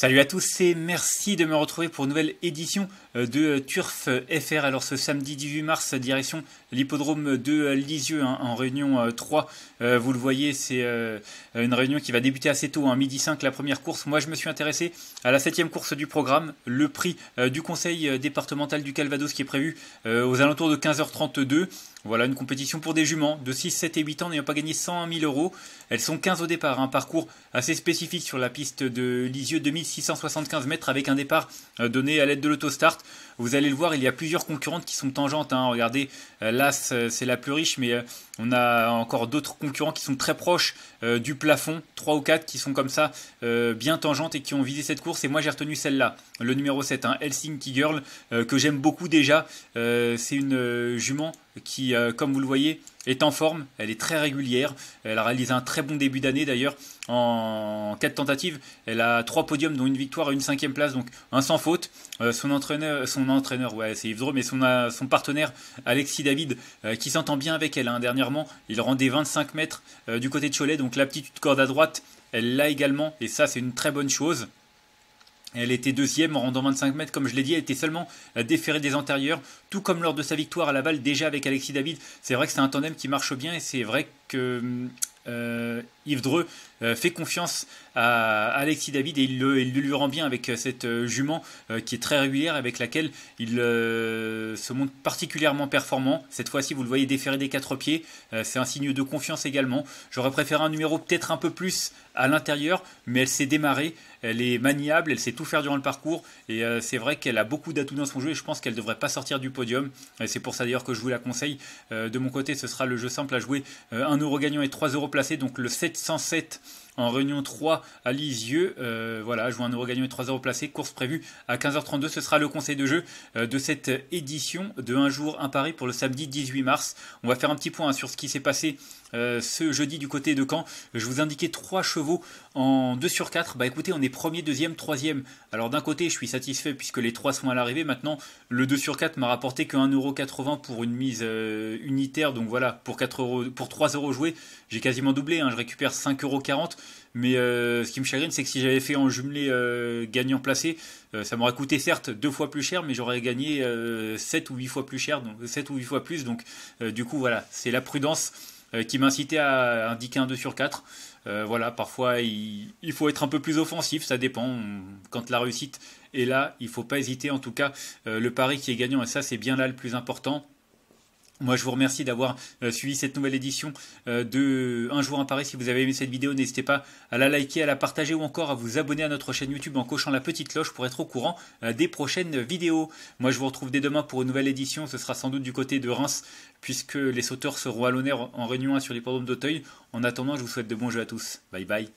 Salut à tous et merci de me retrouver pour une nouvelle édition euh, de Turf FR. Alors ce samedi 18 mars, direction l'hippodrome de Lisieux hein, en réunion 3. Euh, vous le voyez, c'est euh, une réunion qui va débuter assez tôt, hein, midi 5 la première course. Moi je me suis intéressé à la septième course du programme, le prix du conseil départemental du Calvados qui est prévu aux alentours de 15h32. Voilà une compétition pour des juments de 6, 7 et 8 ans n'ayant pas gagné 101 000 euros. Elles sont 15 au départ, un parcours assez spécifique sur la piste de Lisieux, 2675 mètres avec un départ euh, donné à l'aide de l'autostart. Vous allez le voir, il y a plusieurs concurrentes qui sont tangentes. Hein. Regardez, euh, l'As euh, c'est la plus riche, mais on a encore d'autres concurrents qui sont très proches du plafond, 3 ou 4 qui sont comme ça bien tangentes et qui ont visé cette course. Et moi j'ai retenu celle-là, le numéro 7, hein, Helsinki Girl, que j'aime beaucoup déjà. c'est une jument qui, euh, comme vous le voyez, est en forme. Elle est très régulière. Elle a réalisé un très bon début d'année d'ailleurs. En quatre tentatives, elle a trois podiums, dont une victoire et une cinquième place, donc un sans faute. Euh, son entraîneur, son entraîneur, ouais, c'est Yves mais son, euh, son partenaire Alexis David, qui s'entend bien avec elle. Hein, dernièrement, il rendait 25 mètres du côté de Cholet, donc l'aptitude corde à droite, elle l'a également, et ça c'est une très bonne chose. Elle était deuxième en rendant 25 mètres, comme je l'ai dit, elle était seulement euh, déférée des antérieurs, tout comme lors de sa victoire à la balle déjà avec Alexis David. C'est vrai que c'est un tandem qui marche bien et c'est vrai que euh, Yves Dreux euh, fait confiance à Alexis David et il le, lui rend bien avec cette jument qui est très régulière avec laquelle il se montre particulièrement performant. Cette fois-ci, vous le voyez déféré des quatre pieds, c'est un signe de confiance également. J'aurais préféré un numéro peut-être un peu plus à l'intérieur, mais elle s'est démarrée elle est maniable, elle sait tout faire durant le parcours et euh, c'est vrai qu'elle a beaucoup d'atouts dans son jeu et je pense qu'elle ne devrait pas sortir du podium. c'est pour ça d'ailleurs que je vous la conseille. Euh, de mon côté, ce sera le jeu simple à jouer 1 euh, euro gagnant et 3 euros placés, donc le 707 en réunion 3 à Lisieux. voilà, jouer 1 euro gagnant et 3 euros placés. Course prévue à 15h32. Ce sera le conseil de jeu de cette édition de un jour, un pari pour le samedi 18 mars. On va faire un petit point sur ce qui s'est passé ce jeudi du côté de Caen. Je vous indiquais 3 chevaux en 2 sur 4. Bah écoutez, on est premier, deuxième, troisième. Alors d'un côté, je suis satisfait puisque les trois sont à l'arrivée. Maintenant, le 2 sur 4 m'a rapporté que 1,80€ pour une mise euh, unitaire. Donc voilà, pour, 4 euros, pour 3 euros joués, j'ai quasiment doublé. Hein. je récupère 5,40€. Mais euh, ce qui me chagrine, c'est que si j'avais fait en jumelé euh, gagnant placé, ça m'aurait coûté certes deux fois plus cher, mais j'aurais gagné 7 ou 8 fois plus cher, donc 7 ou 8 fois plus. Donc du coup, voilà, c'est la prudence qui m'incitait à indiquer un 2 sur 4. Euh, voilà, parfois il, faut être un peu plus offensif, ça dépend. Quand la réussite est là, il faut pas hésiter. En tout cas, euh, le pari qui est gagnant, et ça c'est bien là le plus important. Moi, je vous remercie d'avoir euh, suivi cette nouvelle édition de Un jour un pari. Si vous avez aimé cette vidéo, n'hésitez pas à la liker, à la partager ou encore à vous abonner à notre chaîne YouTube en cochant la petite cloche pour être au courant des prochaines vidéos. Moi, je vous retrouve dès demain pour une nouvelle édition. Ce sera sans doute du côté de Reims puisque les sauteurs seront à l'honneur en réunion 1 sur l'hippodrome d'Auteuil. En attendant, je vous souhaite de bons jeux à tous. Bye bye.